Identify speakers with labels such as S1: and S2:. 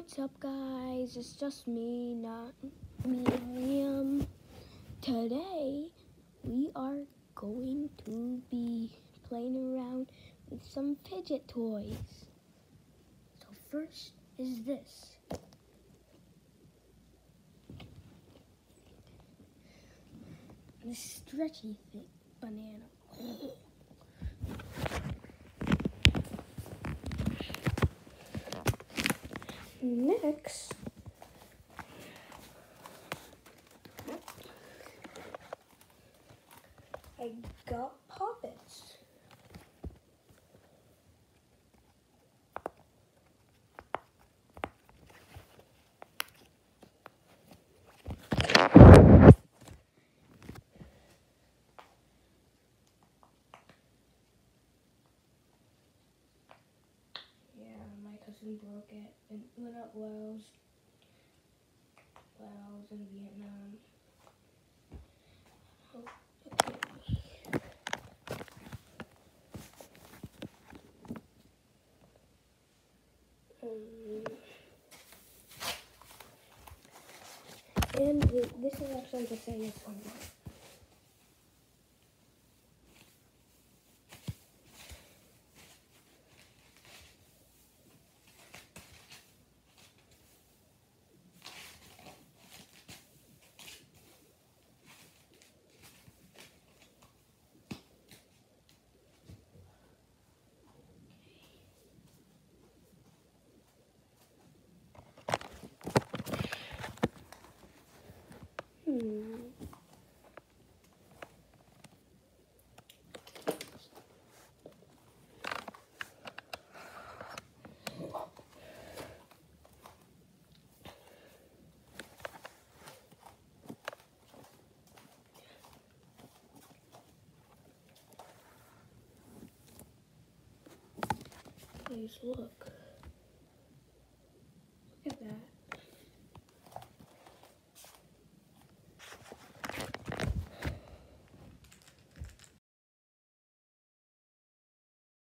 S1: What's up, guys? It's just me, not me, Liam. Today, we are going to be playing around with some fidget toys. So, first is this. The stretchy thing, banana. Next, I got cousin broke it and went up Laos. Laos in Vietnam. Um, and this is actually the same as. Hmm. Please look.